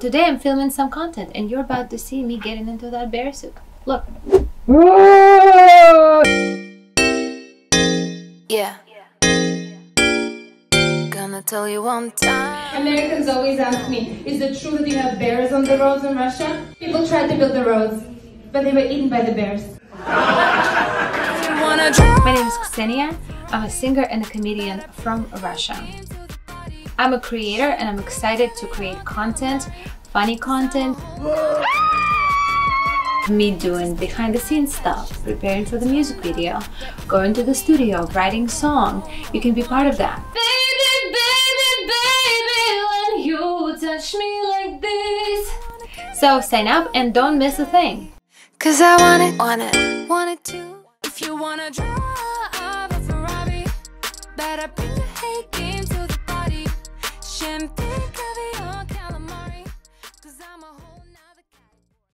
Today I'm filming some content and you're about to see me getting into that bear suit. Look. Yeah. Gonna tell you one time. Americans always ask me, is it true that you have bears on the roads in Russia? People tried to build the roads, but they were eaten by the bears. My name is Ksenia. I'm a singer and a comedian from Russia. I'm a creator and I'm excited to create content, funny content. Ah! Me doing behind the scenes stuff, preparing for the music video, going to the studio, writing song. You can be part of that. Baby, baby, baby, when you touch me like this. So sign up and don't miss a thing. Cause I want it, want it, want it too. If you wanna drive a Ferrari, better bring the